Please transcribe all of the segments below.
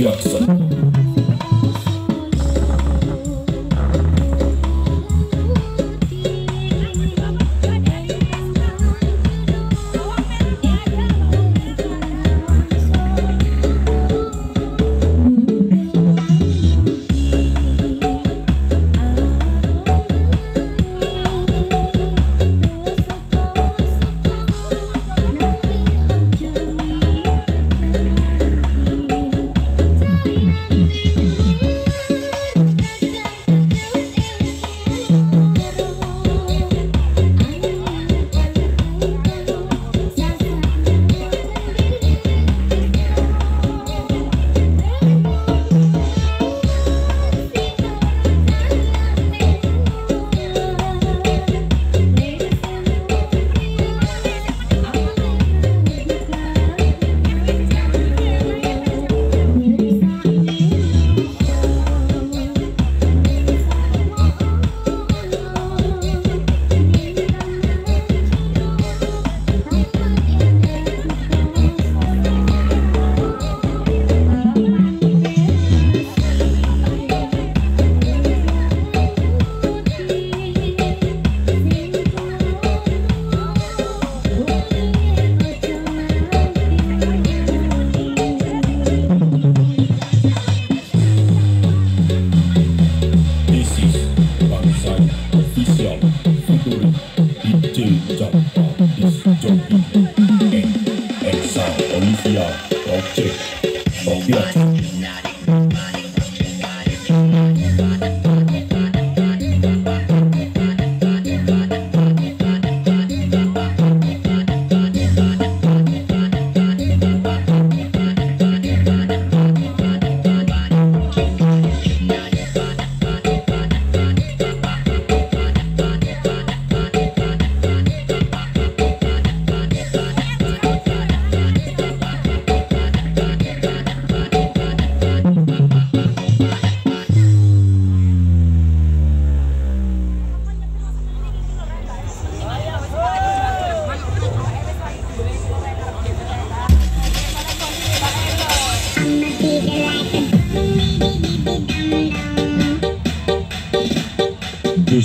Dios.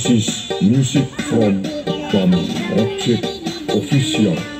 This is music from Object Official.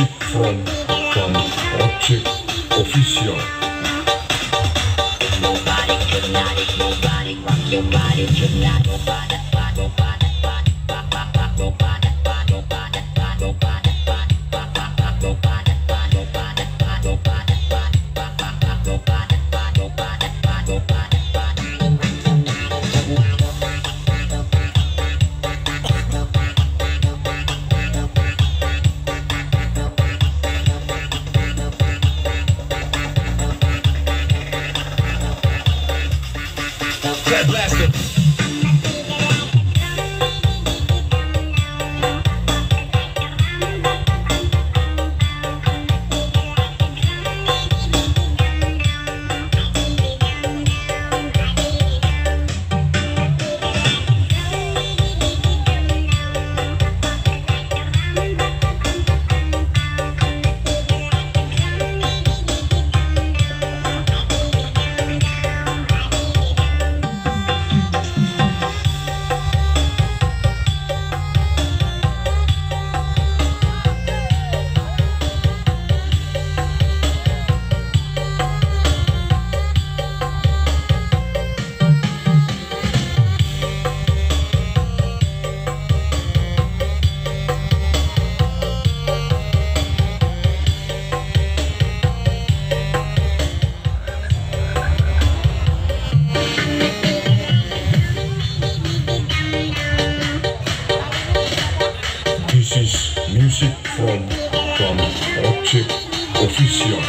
From Bami Object Official. Nobody nobody rock your body nobody, Object Official.